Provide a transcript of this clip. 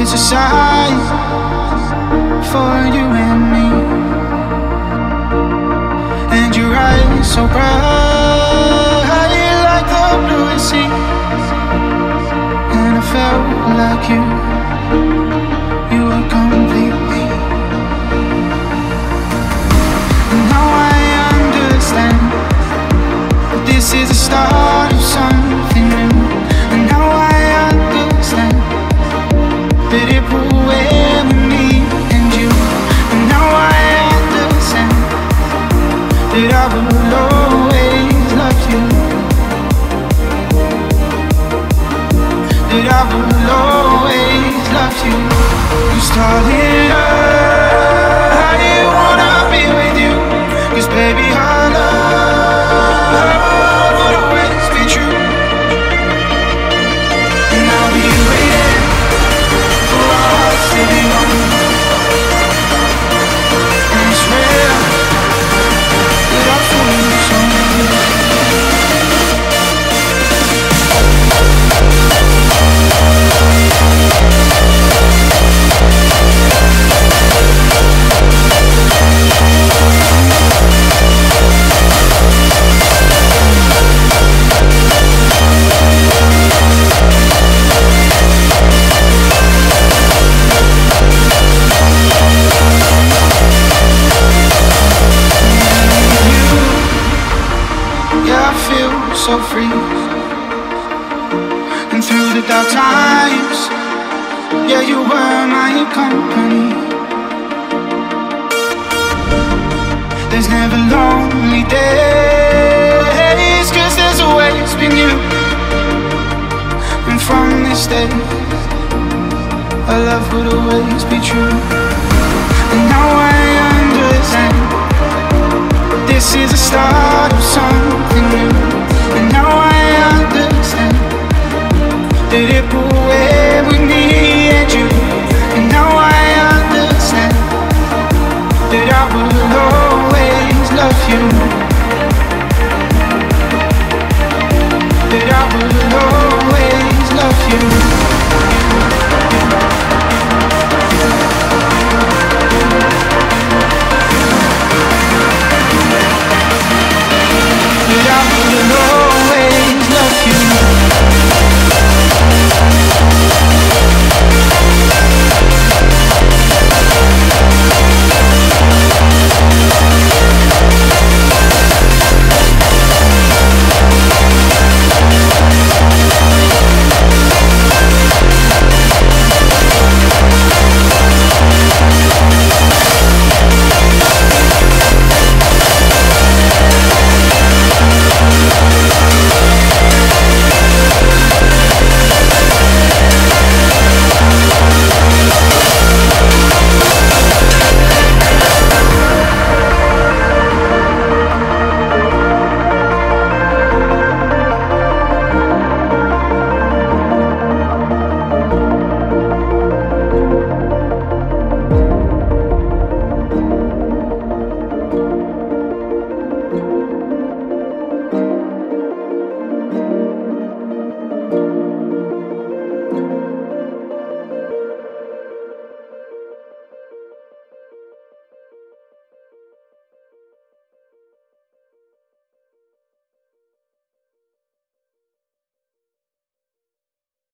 It's a sign for you and me. And your eyes so bright like the blue sea. Felt like you, you were completely. Now I understand this is the start of something new. And now I understand that it will me and you. And now I understand that I will always love you. That I will always love you. Cause darling, Dark times, yeah, you were my company. There's never lonely days, cause there's always been you. And from this day, our love would always be true. And now I understand. This is the start of something Will with me